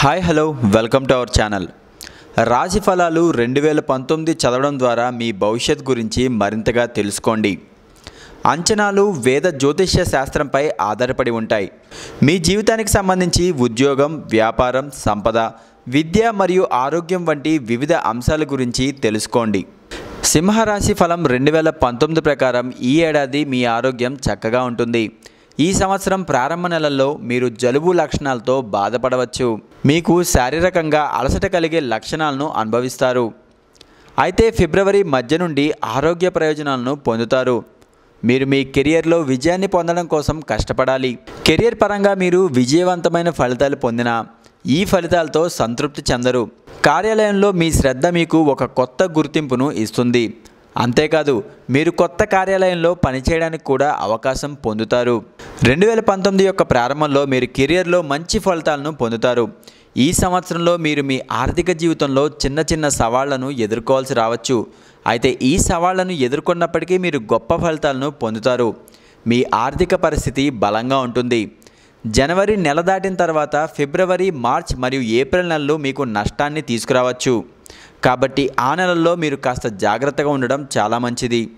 Hi hello welcome to our channel రాశి ఫలాలు రెండు వేల పంతొమ్మిది చదవడం ద్వారా మీ భవిష్యత్ గురించి మరింతగా తెలుసుకోండి. అంచనాలు వేద జ్యోతిష్య శాస్త్రంపై ఆధారపడి ఉంటాయి. మీ జీవితానికి సంబంధించి ఉద్యోగం వ్యాపారం సంపద విద్య మరియు ఆరోగ్యం వంటి వివిధ అంశాల గురించి తెలుసుకోండి. సింహరాశి ఫలం రెండు వేల పంతొమ్మిది ప్రకారం ఈ ఏడాది మీ ఆరోగ్యం చక్కగా ఉంటుంది. ఈ సంవత్సరం ప్రారంభ నెలల్లో మీరు జలుబు లక్షణాలతో బాధపడవచ్చు. మీకు శారీరకంగా అలసట కలిగే లక్షణాలను అనుభవిస్తారు. అయితే ఫిబ్రవరి మధ్య నుండి ఆరోగ్య ప్రయోజనాలను పొందుతారు. మీరు మీ కెరియర్లో విజయాన్ని పొందడం కోసం కష్టపడాలి. కెరియర్ పరంగా మీరు విజయవంతమైన ఫలితాలు పొందిన ఈ ఫలితాలతో సంతృప్తి చెందరు. కార్యాలయంలో మీ శ్రద్ధ మీకు ఒక కొత్త గుర్తింపును ఇస్తుంది. అంతేకాదు మీరు కొత్త కార్యాలయంలో పనిచేయడానికి కూడా అవకాశం పొందుతారు. రెండు వేల పంతొమ్మిది యొక్క ప్రారంభంలో మీరు కెరియర్లో మంచి ఫలితాలను పొందుతారు. ఈ సంవత్సరంలో మీరు మీ ఆర్థిక జీవితంలో చిన్న చిన్న సవాళ్ళను ఎదుర్కోవాల్సి రావచ్చు. అయితే ఈ సవాళ్ళను ఎదుర్కొన్నప్పటికీ మీరు గొప్ప ఫలితాలను పొందుతారు. మీ ఆర్థిక పరిస్థితి బలంగా ఉంటుంది. జనవరి నెల దాటిన తర్వాత ఫిబ్రవరి మార్చ్ మరియు ఏప్రిల్ నెలలు మీకు నష్టాన్ని తీసుకురావచ్చు. కాబట్టి ఆ నెలల్లో మీరు కాస్త జాగ్రత్తగా ఉండడం చాలా మంచిది.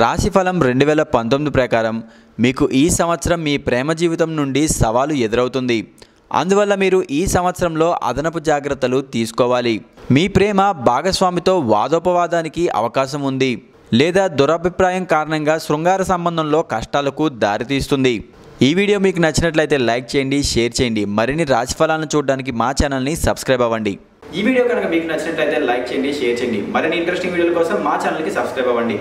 రాశిఫలం రెండు వేల పంతొమ్మిది ప్రకారం మీకు ఈ సంవత్సరం మీ ప్రేమ జీవితం నుండి సవాలు ఎదురవుతుంది. అందువల్ల మీరు ఈ సంవత్సరంలో అదనపు జాగ్రత్తలు తీసుకోవాలి. మీ ప్రేమ భాగస్వామితో వాదోపవాదానికి అవకాశం ఉంది. లేదా దురభిప్రాయం కారణంగా శృంగార సంబంధంలో కష్టాలకు దారితీస్తుంది. ఈ వీడియో మీకు నచ్చినట్లయితే లైక్ చేయండి షేర్ చేయండి. మరిన్ని రాశిఫలాలను చూడడానికి మా ఛానల్ని సబ్స్క్రైబ్ అవ్వండి. ఈ వీడియో కనుక మీకు నచ్చినట్లయితే లైక్ చేయండి షేర్ చేయండి. మరిన్ని ఇంట్రెస్టింగ్ వీడియోల కోసం మా ఛానల్కి సబ్స్క్రైబ్ అవ్వండి.